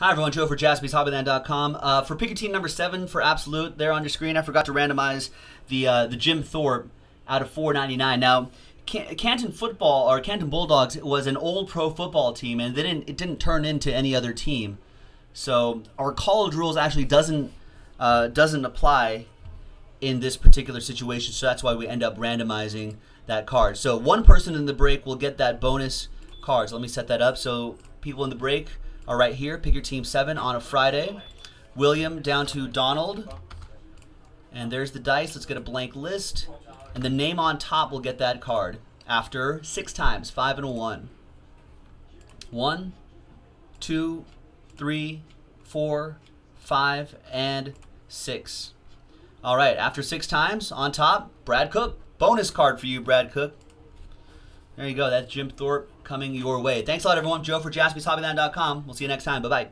Hi everyone, Joe for jaspyshobbyland.com. Uh, for pick number seven for Absolute, there on your screen, I forgot to randomize the uh, the Jim Thorpe out of 4.99. Now, Canton football or Canton Bulldogs was an old pro football team, and didn't it didn't turn into any other team. So our college rules actually doesn't uh, doesn't apply in this particular situation. So that's why we end up randomizing that card. So one person in the break will get that bonus card. So let me set that up. So people in the break are right here. Pick your team seven on a Friday. William down to Donald. And there's the dice. Let's get a blank list. And the name on top will get that card after six times. Five and a one. One, two, three, four, five, and six. All right, after six times, on top, Brad Cook. Bonus card for you, Brad Cook. There you go. That's Jim Thorpe coming your way. Thanks a lot, everyone. Joe for jaspyshobbyland.com. We'll see you next time. Bye-bye.